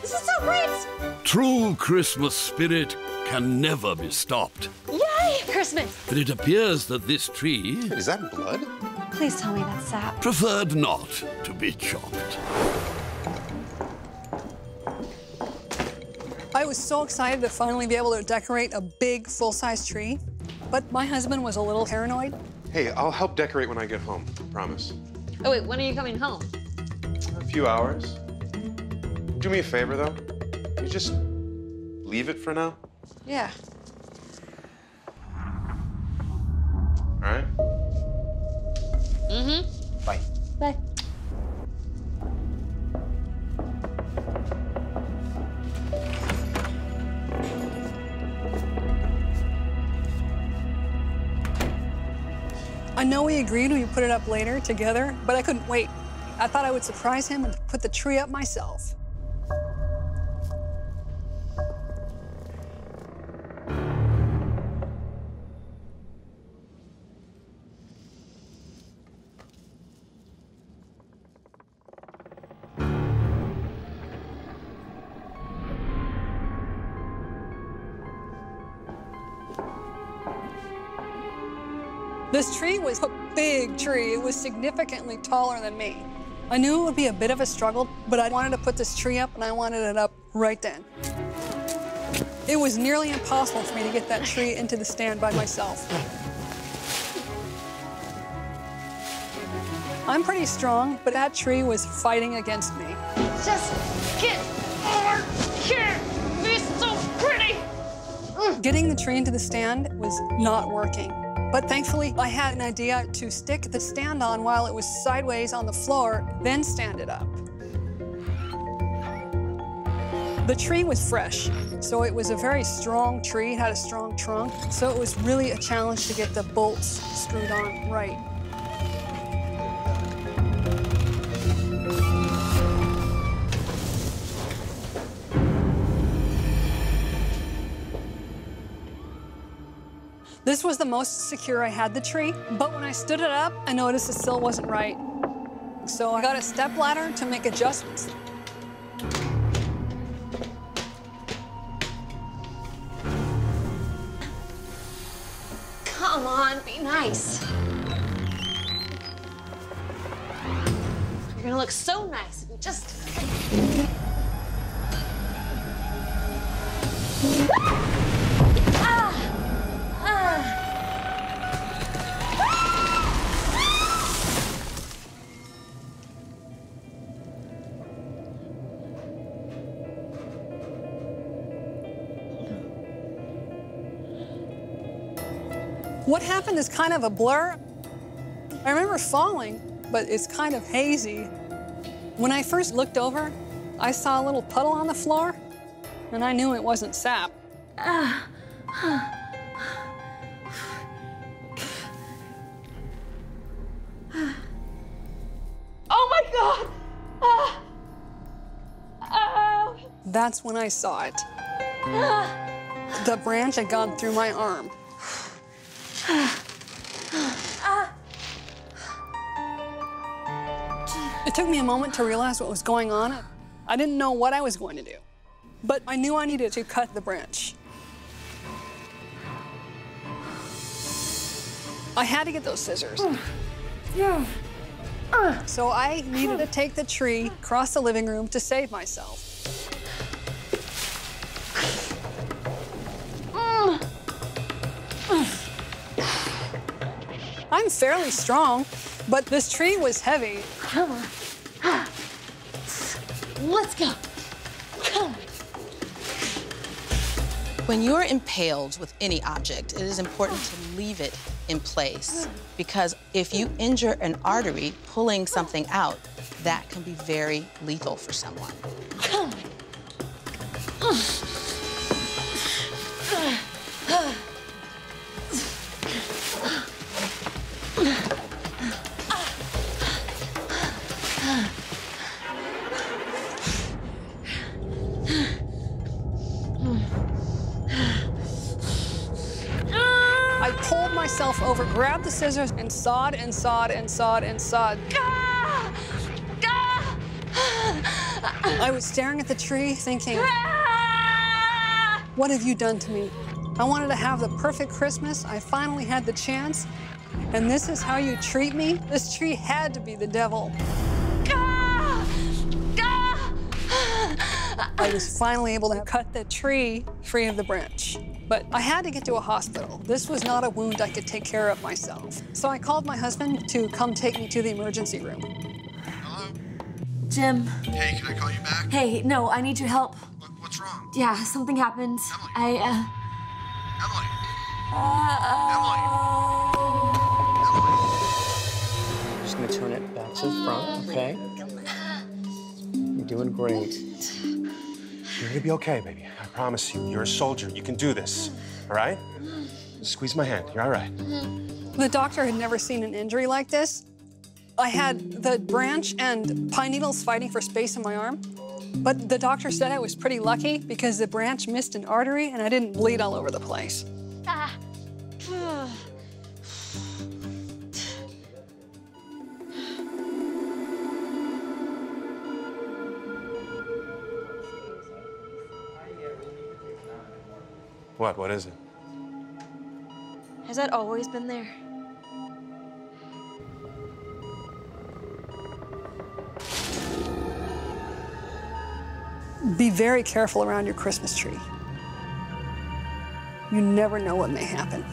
This is so great! True Christmas spirit can never be stopped. Yay, Christmas! But it appears that this tree Is that blood? Please tell me that's sap. preferred not to be chopped. I was so excited to finally be able to decorate a big, full-size tree, but my husband was a little paranoid. Hey, I'll help decorate when I get home. Promise. Oh, wait, when are you coming home? A few hours. Do me a favor, though. Can you just leave it for now? Yeah. All right? Mm-hmm. Bye. Bye. I know we agreed we put it up later together, but I couldn't wait. I thought I would surprise him and put the tree up myself. This tree was a big tree. It was significantly taller than me. I knew it would be a bit of a struggle, but I wanted to put this tree up and I wanted it up right then. It was nearly impossible for me to get that tree into the stand by myself. I'm pretty strong, but that tree was fighting against me. Just get over here! It's so pretty! Getting the tree into the stand was not working. But thankfully, I had an idea to stick the stand on while it was sideways on the floor, then stand it up. The tree was fresh, so it was a very strong tree. It had a strong trunk, so it was really a challenge to get the bolts screwed on right. This was the most secure I had the tree, but when I stood it up, I noticed it still wasn't right. So I got a step ladder to make adjustments. Come on, be nice. You're gonna look so nice if you just. Ah! What happened is kind of a blur. I remember falling, but it's kind of hazy. When I first looked over, I saw a little puddle on the floor, and I knew it wasn't sap. Oh my god! Oh! That's when I saw it. The branch had gone through my arm. It took me a moment to realize what was going on. I didn't know what I was going to do, but I knew I needed to cut the branch. I had to get those scissors. Yeah. So I needed to take the tree across the living room to save myself. I'm fairly strong, but this tree was heavy. Come on. Let's go. Come on. When you're impaled with any object, it is important to leave it in place because if you injure an artery pulling something out, that can be very lethal for someone. Come on. Myself over, grabbed the scissors, and sawed and sawed and sawed and sawed. I was staring at the tree thinking, what have you done to me? I wanted to have the perfect Christmas. I finally had the chance. And this is how you treat me? This tree had to be the devil. I was finally able to cut the tree free of the branch. But I had to get to a hospital. This was not a wound I could take care of myself. So I called my husband to come take me to the emergency room. Hello? Jim. Hey, can I call you back? Hey, no, I need your help. What, what's wrong? Yeah, something happened. Emily. I, uh. Emily. Emily. Just gonna turn it back to the front, okay? You're doing great. You're gonna be okay, baby. I promise you. You're a soldier. You can do this. All right? Squeeze my hand. You're all right. Mm-hmm. The doctor had never seen an injury like this. I had the branch and pine needles fighting for space in my arm. But the doctor said I was pretty lucky because the branch missed an artery and I didn't bleed all over the place. What? What is it? Has that always been there? Be very careful around your Christmas tree. You never know what may happen.